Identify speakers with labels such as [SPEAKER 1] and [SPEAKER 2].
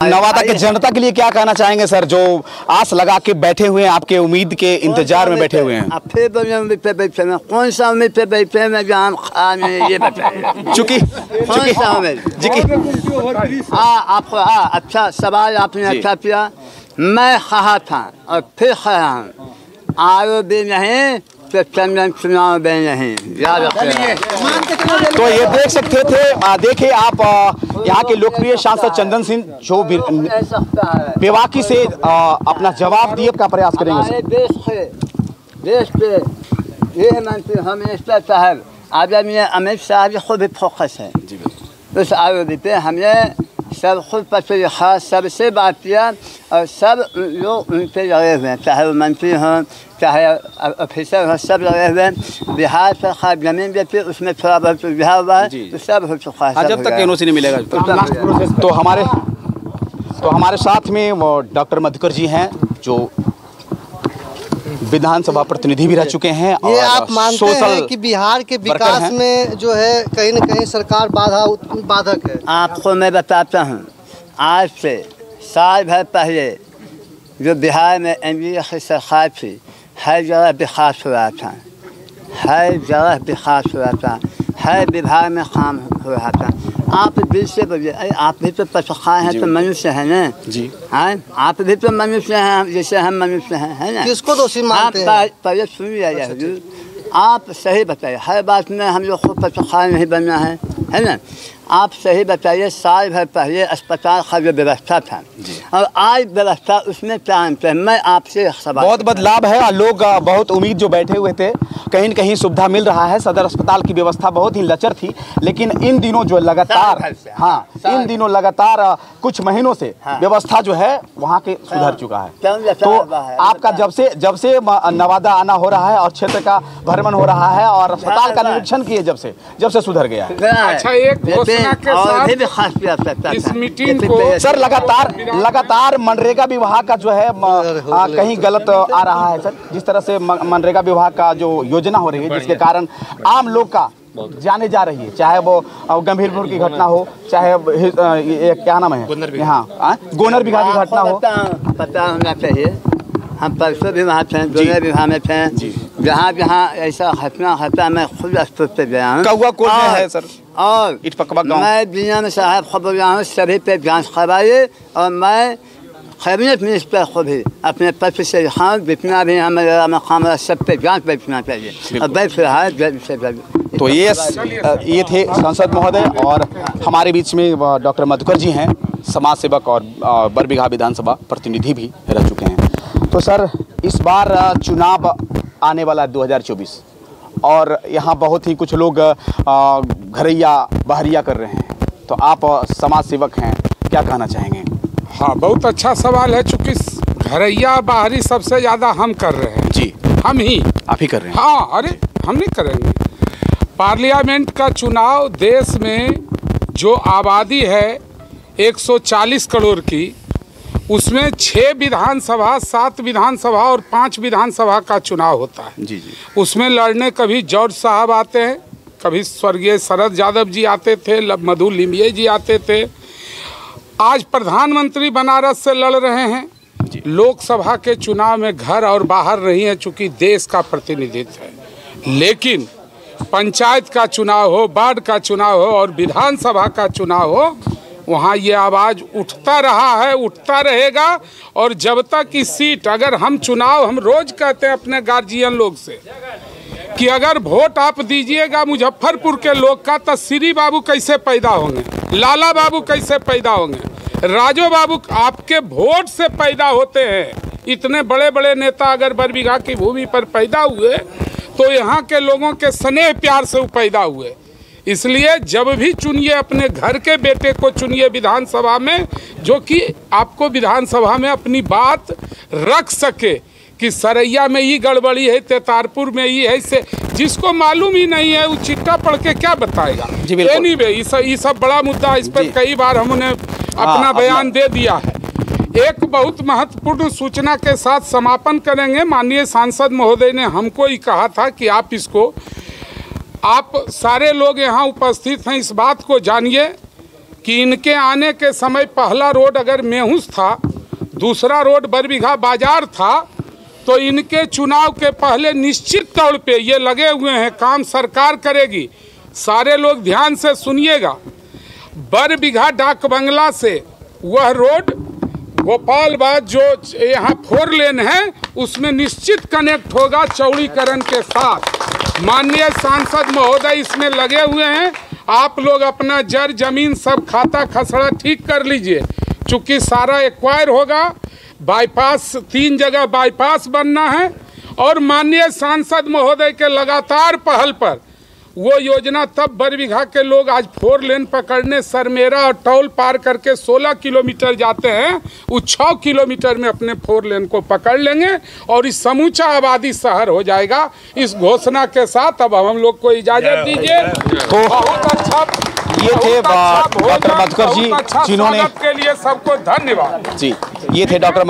[SPEAKER 1] नवादा के जनता के लिए क्या कहना चाहेंगे सर जो आस लगा के बैठे हुए हैं आपके उम्मीद के इंतज़ार में बैठे हुए हैं?
[SPEAKER 2] फिर पे बैठे हैं कौन सा उम्मीद पे बैठे हैं जो हम खाने ये
[SPEAKER 1] चूँकि
[SPEAKER 2] कौन सा उम्मीद
[SPEAKER 1] जी
[SPEAKER 2] आपको अच्छा सवाल आपने अच्छा किया। मैं कहा था और फिर कहा हूँ। आयो भी नहीं तो चंदन चुनाव भी नहीं। याद
[SPEAKER 1] तो ये देख सकते थे आ, देखिए आप यहाँ के लोकप्रिय सांसद चंदन सिंह जो भी बेवाकी से अपना जवाब दिए का प्रयास करेंगे
[SPEAKER 2] देश देश के गृह मंत्री होम मिनिस्टर साहब आदरणीय अमित शाह जी खुद फोकस है। उस आरोपी पे हमने सब खुद पत्र खास सबसे बात किया और सब लोग उन पर लगे हुए हैं चाहे वो मंत्री हों चाहे ऑफिसर हों सब लगे हुए हैं बिहार सरकार ज़मीन देती उसमें थोड़ा बहुत सुविधा हुआ है तो सब हो चुका है
[SPEAKER 1] जब तक
[SPEAKER 2] के
[SPEAKER 1] एनओसी नहीं मिलेगा।
[SPEAKER 2] तो सब
[SPEAKER 1] तो हमारे तो हमारे साथ में वो डॉक्टर मधुकर जी हैं जो विधानसभा प्रतिनिधि भी रह चुके हैं
[SPEAKER 3] ये
[SPEAKER 1] और
[SPEAKER 3] आप मानते
[SPEAKER 1] सोशल
[SPEAKER 3] हैं कि बिहार के विकास में जो है कहीं न कहीं सरकार बाधा बाधक है?
[SPEAKER 2] आपको मैं बताता हूँ आज से साल भर पहले जो बिहार में एम की सरकार थी हर जगह विकास हो रहा था हर जगह विकास हो रहा था हर विभाग में काम हो रहा था। आप दिल से बोलिए अरे आप भी तो पशुखा हैं तो मनुष्य है ना?
[SPEAKER 1] जी।
[SPEAKER 2] हाँ? आप भी तो मनुष्य हैं जैसे हम मनुष्य हैं है ना?
[SPEAKER 3] किसको
[SPEAKER 2] तो
[SPEAKER 3] मानते हैं?
[SPEAKER 2] पहले सुन लिया जाए आप सही बताइए हर बात में हम लोग को पशुखा नहीं बनना है है ना? आप सही बताइए साल भर पहले अस्पताल का जो व्यवस्था था। और आज व्यवस्था उसमें क्या अंतर है मैं आपसे सवाल
[SPEAKER 1] बहुत बदलाव है। और लोग बहुत उम्मीद जो बैठे हुए थे कहीं न कहीं सुविधा मिल रहा है। सदर अस्पताल की व्यवस्था बहुत ही लचर थी लेकिन इन दिनों जो लगातार हाँ इन दिनों लगातार कुछ महीनों से
[SPEAKER 2] हाँ।
[SPEAKER 1] व्यवस्था जो है वहाँ के सुधर चुका है। तो
[SPEAKER 2] है?
[SPEAKER 1] आपका जब से जब से नवादा आना हो रहा है और क्षेत्र का भ्रमण हो रहा है और अस्पताल का
[SPEAKER 2] हाँ।
[SPEAKER 1] निरीक्षण किए जब से जब से सुधर गया है।
[SPEAKER 4] अच्छा, एक
[SPEAKER 1] सर लगातार लगातार मनरेगा विभाग का जो है कहीं गलत आ रहा है सर। जिस तरह से मनरेगा विभाग का जो योजना हो रही है जिसके कारण आम लोग का जाने जा रही है चाहे वो गंभीरपुर की घटना हो चाहे हि- ये क्या नाम है? यहाँ गोनर बिघा की घटना हो।
[SPEAKER 2] पता पता होना चाहिए। हम परसों भी वहाँ थे दोनों विभाग में थे। जहाँ जहाँ ऐसा घटना होता मैं खुद अस्पताल पे गया हूँ।
[SPEAKER 1] है, सर।
[SPEAKER 2] और। मैं दुनिया में साहब खबर गया हूँ सभी पे जाँच करवाइए और मैं कैबिनेट मिनिस्टर को भी अपने पत्र से हूँ जितना भी हमारा मकाम सब पे जाँच बैठना चाहिए और बैठ रहा है जल्द से जल्द
[SPEAKER 1] तो ये ये थे सांसद महोदय और हमारे बीच में डॉक्टर मधुकर जी हैं समाज सेवक और बरबीघा विधानसभा प्रतिनिधि भी रह चुके हैं तो सर इस बार चुनाव आने वाला है 2024 और यहाँ बहुत ही कुछ लोग घरैया बहरिया कर रहे हैं तो आप समाज सेवक हैं क्या कहना चाहेंगे
[SPEAKER 4] हाँ बहुत अच्छा सवाल है चूँकि घरैया बाहरी सबसे ज़्यादा हम कर रहे हैं।
[SPEAKER 1] जी।
[SPEAKER 4] हम ही।
[SPEAKER 1] आप ही कर रहे हैं।
[SPEAKER 4] हाँ अरे हम नहीं करेंगे। पार्लियामेंट का चुनाव देश में जो आबादी है 140 करोड़ की उसमें छः विधानसभा सात विधानसभा और पाँच विधानसभा का चुनाव होता है।
[SPEAKER 1] जी जी।
[SPEAKER 4] उसमें लड़ने कभी जॉर्ज साहब आते हैं कभी स्वर्गीय शरद यादव जी आते थे मधु लिम्बिये जी आते थे आज प्रधानमंत्री बनारस से लड़ रहे हैं। लोकसभा के चुनाव में घर और बाहर नहीं है चूँकि देश का प्रतिनिधित्व है। लेकिन पंचायत का चुनाव हो वार्ड का चुनाव हो और विधानसभा का चुनाव हो वहाँ ये आवाज़ उठता रहा है उठता रहेगा। और जब तक इस सीट अगर हम चुनाव हम रोज कहते हैं अपने गार्जियन लोग से कि अगर वोट आप दीजिएगा, मुजफ्फरपुर के लोग का तो श्री बाबू कैसे पैदा होंगे? लाला बाबू कैसे पैदा होंगे? राजो बाबू आपके वोट से पैदा होते हैं। इतने बड़े बड़े नेता अगर बरबीघा की भूमि पर पैदा हुए तो यहाँ के लोगों के स्नेह प्यार से वो पैदा हुए। इसलिए जब भी चुनिए अपने घर के बेटे को चुनिए विधानसभा में, जो कि आपको विधानसभा में अपनी बात रख सके कि सरैया में ही गड़बड़ी है तेतारपुर में ही है से जिसको मालूम ही नहीं है वो चिट्ठा पढ़ के क्या बताएगा?
[SPEAKER 1] जी, बिल्कुल।
[SPEAKER 4] ये सब बड़ा मुद्दा इस पर कई बार हमने अपना
[SPEAKER 1] अपना-
[SPEAKER 4] बयान दे दिया है। एक बहुत महत्वपूर्ण सूचना के साथ समापन करेंगे। माननीय सांसद महोदय ने हमको ही कहा था कि आप इसको आप सारे लोग यहाँ उपस्थित हैं इस बात को जानिए कि इनके आने के समय पहला रोड अगर मेहूस था दूसरा रोड बरबीघा बाज़ार था तो इनके चुनाव के पहले निश्चित तौर पे ये लगे हुए हैं, काम सरकार करेगी। सारे लोग ध्यान से सुनिएगा। बरबीघा डाक बंगला से वह रोड गोपालबाद जो यहाँ फोर लेन है, उसमें निश्चित कनेक्ट होगा चौड़ीकरण के साथ। माननीय सांसद महोदय इसमें लगे हुए हैं। आप लोग अपना जर ज़मीन सब खाता खसड़ा ठीक कर लीजिए। चूँकि सारा एक्वायर होगा बाईपास तीन जगह बाईपास बनना है और माननीय सांसद महोदय के लगातार पहल पर वो योजना तब बरबीघा के लोग आज फोर लेन पकड़ने सरमेरा और टोल पार करके 16 किलोमीटर जाते हैं। वो 6 किलोमीटर में अपने फोर लेन को पकड़ लेंगे और इस समूचा आबादी शहर हो जाएगा। इस घोषणा के साथ अब हम लोग को इजाज़त दीजिए।
[SPEAKER 1] तो
[SPEAKER 4] बहुत अच्छा
[SPEAKER 1] ये थे
[SPEAKER 4] अच्छा
[SPEAKER 1] डॉक्टर मधुकर जी,
[SPEAKER 4] अच्छा
[SPEAKER 1] जिन्होंने-
[SPEAKER 4] के लिए सबको धन्यवाद।
[SPEAKER 1] जी ये थे डॉक्टर